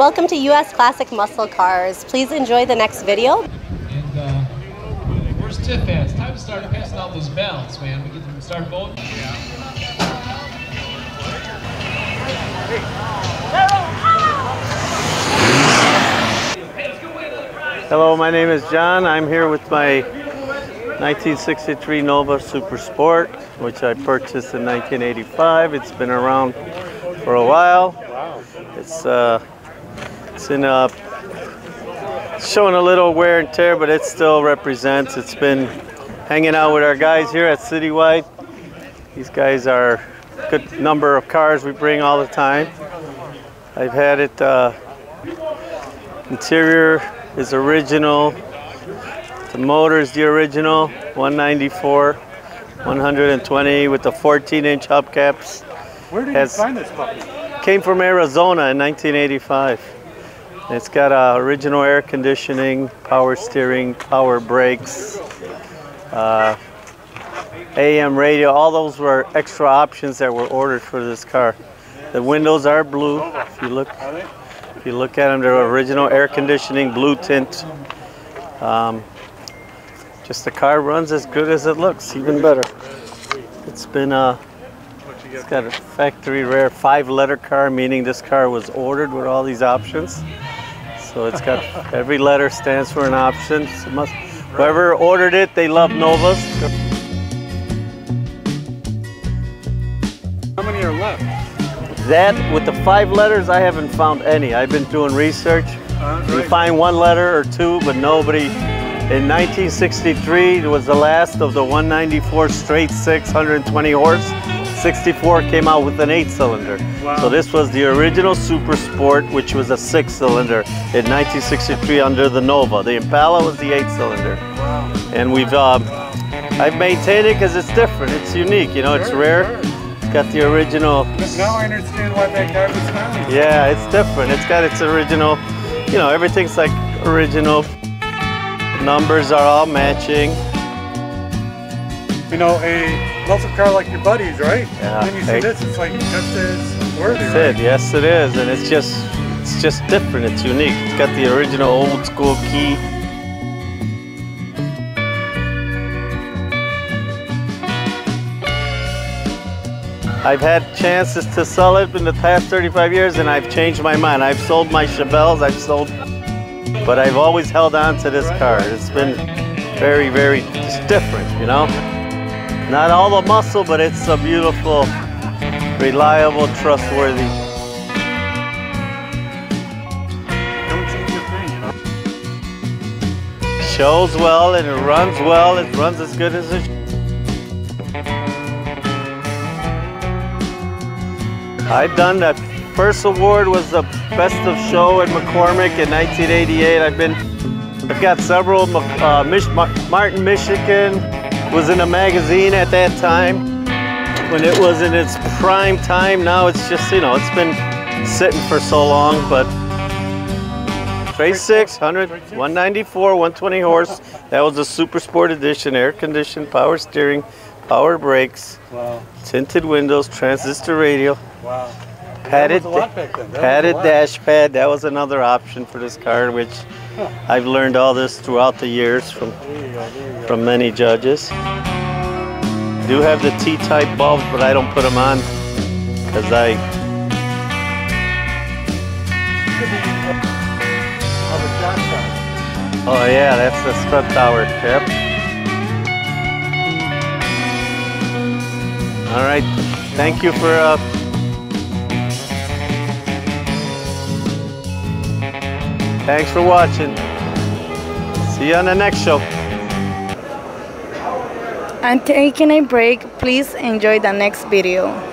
Welcome to US Classic Muscle Cars. Please enjoy the next video. And uh, where's Tiff at? It's time to start passing out those ballots, man. We get to start voting. Hello, my name is John. I'm here with my 1963 Nova Super Sport, which I purchased in 1985. It's been around for a while. It's uh, it's in a showing a little wear and tear, but it still represents. It's been hanging out with our guys here at Citywide. These guys are a good number of cars we bring all the time. I've had it. Uh, interior is original. The motor is the original, 194, 120 with the 14-inch hubcaps. Where did Has- you find this puppy? Came from Arizona in 1985. It's got uh, original air conditioning, power steering, power brakes, uh, AM radio. All those were extra options that were ordered for this car. The windows are blue. If you look, if you look at them, they're original air conditioning, blue tint. Um, just the car runs as good as it looks, even better. It's been uh, it's got? a factory rare five-letter car, meaning this car was ordered with all these options. So it's got every letter stands for an option. So must, whoever ordered it, they love Novas. How many are left? That with the five letters, I haven't found any. I've been doing research. Uh, You find one letter or two, but nobody. In 1963, it was the last of the 194 straight six, 120 horse. 64 came out with an eight cylinder. Wow. So this was the original Super Sport, which was a six cylinder in 1963 under the Nova. The Impala was the eight cylinder. Wow. And we've, um, I've maintained it because it's different. It's unique, you know, it's rare. sure. It's got the original Now I understand why that guy was smiling. yeah, it's different. It's got its original, you know, everything's like original. Numbers are all matching. You know, a muscle car like your buddies, right? Yeah. And you see this, it's like just as worthy, That's right? it. Yes, it is, and it's just, it's just different. It's unique. It's got the original old school key. I've had chances to sell it in the past 35 years, and I've changed my mind. I've sold my Chevelles. I've sold, but I've always held on to this car. It's been very, very, different, you know. Not all the muscle, but it's a beautiful, reliable, trustworthy. Don't change a thing. Shows well and it runs well. It runs as good as it. I've done that. First award was the best of show at McCormick in 1988. I've been, I've got several. Uh, Mich- Martin, Michigan was in a magazine at that time when it was in its prime time. Now it's just you know it's been sitting for so long, but Straight 600, 194, 120 horse. That was a Super Sport Edition, air conditioned, power steering, power brakes, Wow. tinted windows, transistor radio, Wow. padded, That was a lot back then. That was a padded dash pad. That was another option for this car, which I've learned all this throughout the years from, from many judges. Do have the T-type bulbs, but I don't put them on because I. Oh yeah, that's the strut tower. Yep. All right. Thank you for. Uh, thanks for watching. See you on the next show. I'm taking a break. Please enjoy the next video.